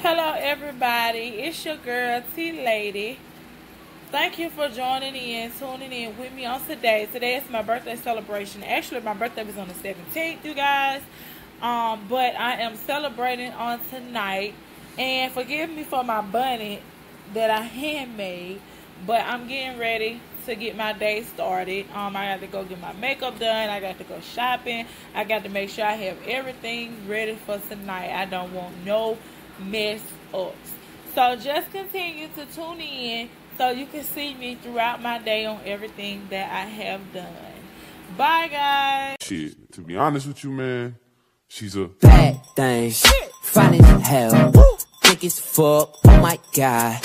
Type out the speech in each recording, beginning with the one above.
Hello, everybody. It's your girl, T Lady. Thank you for joining in, tuning in with me on today. Today is my birthday celebration. Actually, my birthday was on the 17th, you guys. Um, but I am celebrating on tonight. And forgive me for my bunny that I handmade. But I'm getting ready to get my day started. Um, I got to go get my makeup done. I got to go shopping. I got to make sure I have everything ready for tonight. I don't want no mess ups. So just continue to tune in so you can see me throughout my day on everything that I have done. Bye, guys. Shit, to be honest with you, man, she's a bad thing. Fine as hell. Thick as fuck. Oh my god.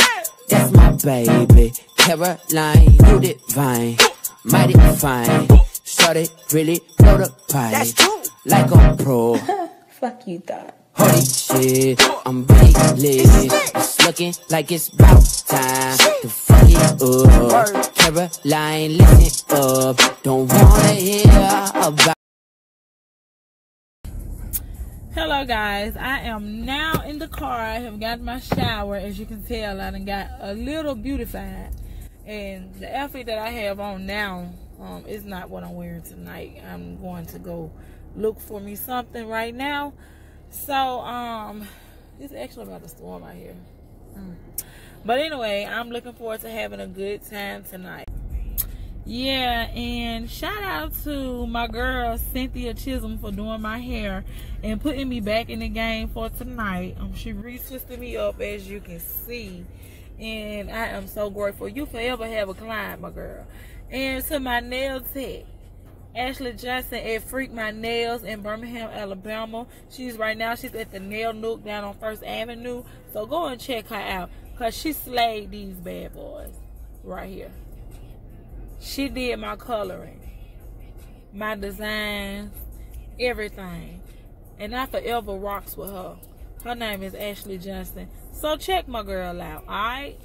That's my baby. Caroline, you divine. Mighty fine. Started really blow the pipe. Like a pro. Fuck you thought. Holy shit, I'm really lit. It's looking like it's about time to fuck it up. Caroline, listen up. Don't wanna hear about. Hello guys, I am now in the car. I have got my shower. As you can tell, I done got a little beautified. And the outfit that I have on now um, is not what I'm wearing tonight. I'm going to go look for me something right now. So, um, it's actually about to storm out here. Mm. But anyway, I'm looking forward to having a good time tonight. Yeah, and shout out to my girl Cynthia Chisholm for doing my hair and putting me back in the game for tonight. Um, she retwisted me up as you can see, and I am so grateful. You forever have a client, my girl. And to my nail tech, Ashley Johnson at Freak My Nails in Birmingham, Alabama. She's right now, she's at the Nail Nook down on First Avenue. So go and check her out because she slayed these bad boys right here. She did my coloring, my designs, everything. And I forever rocks with her. Her name is Ashley Johnson. So check my girl out, alright?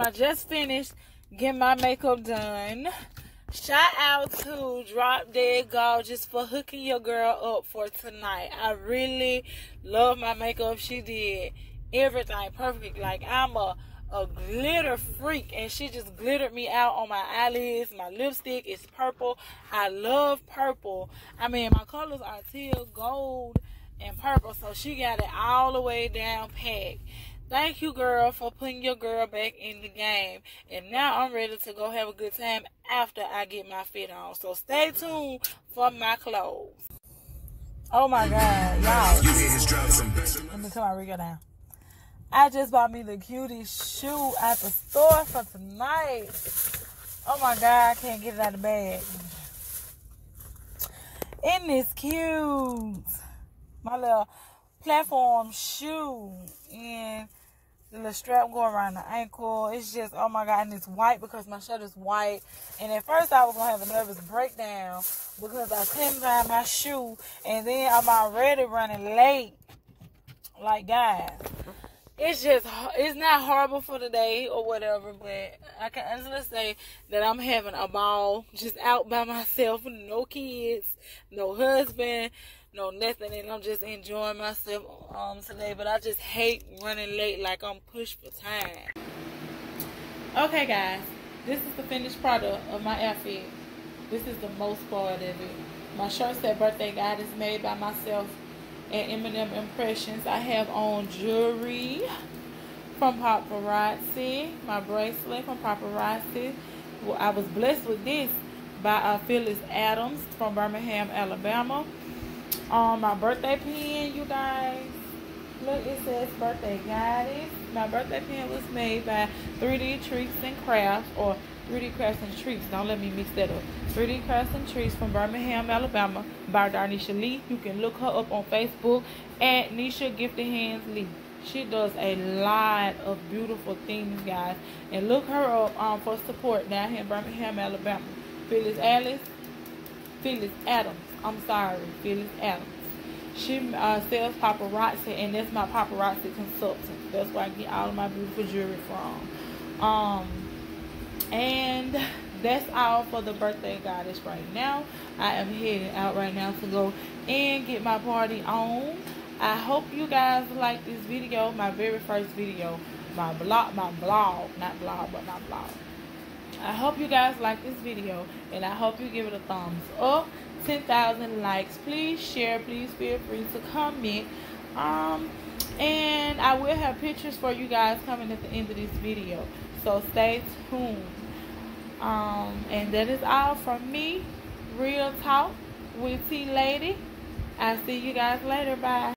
I just finished getting my makeup done. Shout out to Drop Dead Gorgeous for hooking your girl up for tonight. I really love my makeup. She did everything perfect. Like I'm a a glitter freak and she just glittered me out on my eyelids. My lipstick is purple. I love purple. I mean my colors are teal, gold, and purple. So she got it all the way down packed. Thank you, girl, for putting your girl back in the game. And now I'm ready to go have a good time after I get my fit on. So stay tuned for my clothes. Oh my God, y'all. Let me come on, Rico down. I just bought me the cutest shoe at the store for tonight. Oh my God, I can't get it out of the bag. Isn't this cute? My little platform shoe. And the little strap go around the ankle. It's just, oh my God, and it's white because my shirt is white. And at first I was to have a nervous breakdown because I couldn't find my shoe. And then I'm already running late. Like, guys, it's just, it's not horrible for the day or whatever, but I can honestly say that I'm having a ball just out by myself, no kids, no husband, no nothing, and I'm just enjoying myself um today. But I just hate running late, like I'm pushed for time. Okay, guys, this is the finished product of my outfit. This is the most part of it. My shirt said "Birthday God" is made by myself and M&M Impressions. I have on jewelry from Paparazzi, my bracelet from Paparazzi. Well, I was blessed with this by uh, Phyllis Adams from Birmingham, Alabama on my birthday pen, you guys. Look, it says birthday goddess. My birthday pen was made by 3D Treats and Crafts or 3D Crafts and Treats. Don't let me mix that up. 3D Crafts and Treats from Birmingham, Alabama by Darnisha Lee. You can look her up on Facebook at Nisha Gifted Hands Lee. She does a lot of beautiful things, guys. And look her up um, for support down here in Birmingham, Alabama. Phyllis Alice, Phyllis Adams. I'm sorry, Phyllis Adams. She uh, sells paparazzi, and that's my paparazzi consultant. That's where I get all of my beautiful jewelry from. Um, and that's all for the birthday goddess right now. I am heading out right now to go and get my party on. I hope you guys like this video, my very first video, my blog, my blog, not blog, but my vlog. I hope you guys like this video, and I hope you give it a thumbs up. 10,000 likes. Please share. Please feel free to comment. Um, and I will have pictures for you guys coming at the end of this video. So stay tuned. Um, and that is all from me. Real talk with T Lady. I'll see you guys later. Bye.